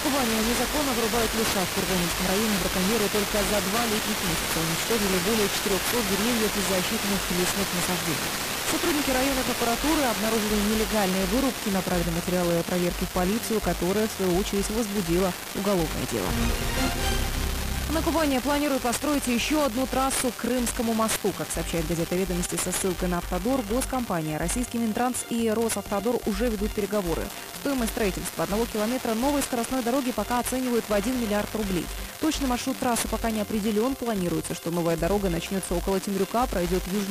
компания незаконно вырубает леса в Курганинском районе. Браконьеры только за два летних месяца уничтожили более 400 деревьев и защитных лесных насаждений. Сотрудники районной прокуратуры обнаружили нелегальные вырубки, направили материалы проверки в полицию, которая, в свою очередь, возбудила уголовное дело. На Кубани планируют построить еще одну трассу к Крымскому мосту. Как сообщает газета «Ведомости» со ссылкой на «Автодор», госкомпания, российский Минтранс и Росавтодор уже ведут переговоры. Стоимость строительства одного километра новой скоростной дороги пока оценивают в 1 миллиард рублей. Точный маршрут трассы пока не определен. Планируется, что новая дорога начнется около Темрюка, пройдет южно